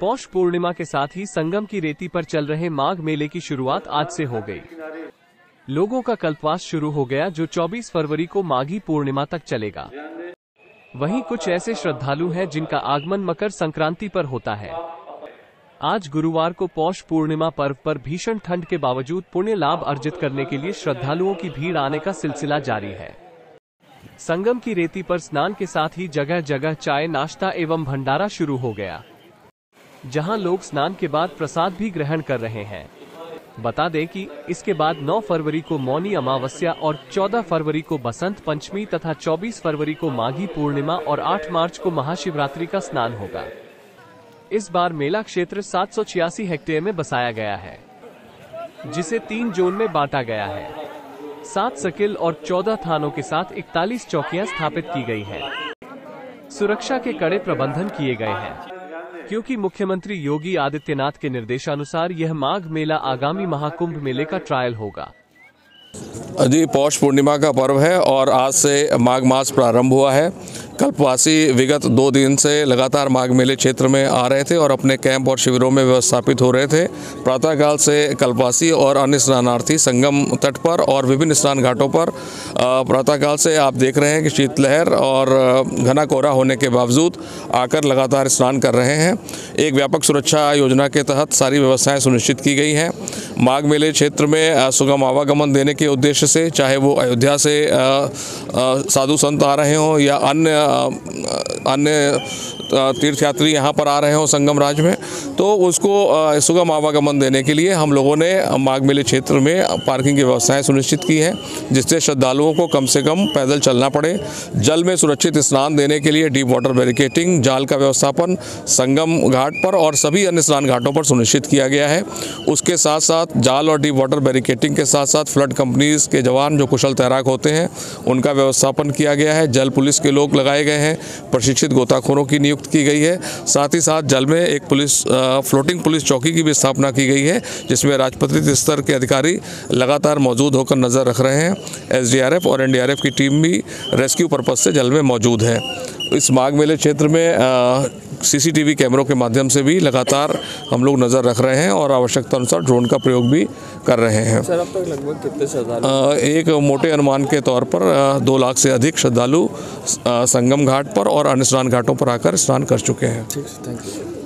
पौष पूर्णिमा के साथ ही संगम की रेती पर चल रहे माघ मेले की शुरुआत आज से हो गई। लोगों का कल्पवास शुरू हो गया जो 24 फरवरी को माघी पूर्णिमा तक चलेगा। वहीं कुछ ऐसे श्रद्धालु हैं जिनका आगमन मकर संक्रांति पर होता है। आज गुरुवार को पौष पूर्णिमा पर्व पर भीषण ठंड के बावजूद पुण्य लाभ अर्जित करने के लिए श्रद्धालुओं की भीड़ आने का सिलसिला जारी है। संगम की रेती पर स्नान के साथ ही जगह जगह चाय नाश्ता एवं भंडारा शुरू हो गया। जहाँ लोग स्नान के बाद प्रसाद भी ग्रहण कर रहे हैं। बता दें कि इसके बाद 9 फरवरी को मौनी अमावस्या और 14 फरवरी को बसंत पंचमी तथा 24 फरवरी को माघी पूर्णिमा और 8 मार्च को महाशिवरात्रि का स्नान होगा। इस बार मेला क्षेत्र सात सौ छियासी हेक्टेयर में बसाया गया है, जिसे तीन जोन में बांटा गया है। सात सकिल और चौदह थानों के साथ इकतालीस चौकियाँ स्थापित की गई हैं। सुरक्षा के कड़े प्रबंधन किए गए हैं। क्योंकि मुख्यमंत्री योगी आदित्यनाथ के निर्देशानुसार यह माघ मेला आगामी महाकुंभ मेले का ट्रायल होगा। जी पौष पूर्णिमा का पर्व है और आज से माघ मास प्रारंभ हुआ है। कल्पवासी विगत दो दिन से लगातार माघ मेले क्षेत्र में आ रहे थे और अपने कैंप और शिविरों में व्यवस्थापित हो रहे थे। प्रातःकाल से कल्पवासी और अन्य स्नानार्थी संगम तट पर और विभिन्न स्नान घाटों पर प्रातःकाल से आप देख रहे हैं कि शीतलहर और घना कोहरा होने के बावजूद आकर लगातार स्नान कर रहे हैं। एक व्यापक सुरक्षा योजना के तहत सारी व्यवस्थाएँ सुनिश्चित की गई हैं। माघ मेले क्षेत्र में सुगम आवागमन देने के उद्देश्य से, चाहे वो अयोध्या से साधु संत आ रहे हों या अन्य अन्य तीर्थयात्री यहाँ पर आ रहे हो संगम राज में तो उसको सुगम आवागमन देने के लिए हम लोगों ने माघ मेले क्षेत्र में पार्किंग की व्यवस्थाएँ सुनिश्चित की हैं, जिससे श्रद्धालुओं को कम से कम पैदल चलना पड़े। जल में सुरक्षित स्नान देने के लिए डीप वाटर बैरिकेटिंग जाल का व्यवस्थापन, संगम घाट पर और सभी अन्य स्नान घाटों पर सुनिश्चित किया गया है। उसके साथ साथ जाल और डीप वाटर बैरिकेटिंग के साथ साथ फ्लड कंपनीज़ के जवान जो कुशल तैराक होते हैं, उनका व्यवस्थापन किया गया है। जल पुलिस के लोग लगाए गए हैं। प्रशिक्षित गोताखोरों की नियुक्त नियुक्त की गई है। साथ ही साथ जल में एक पुलिस फ्लोटिंग पुलिस चौकी की भी स्थापना की गई है, जिसमें राजपत्रित स्तर के अधिकारी लगातार मौजूद होकर नज़र रख रहे हैं। एसडीआरएफ और एनडीआरएफ की टीम भी रेस्क्यू पर्पज़ से जल में मौजूद है। इस माघ मेले क्षेत्र में सीसीटीवी कैमरों के माध्यम से भी लगातार हम लोग नज़र रख रहे हैं और आवश्यकता अनुसार ड्रोन का प्रयोग भी कर रहे हैं। सर अब तक लगभग कितने श्रद्धालु एक मोटे अनुमान के तौर पर दो लाख से अधिक श्रद्धालु संगम घाट पर और अन्य स्नान घाटों पर आकर स्नान कर चुके हैं। Thank you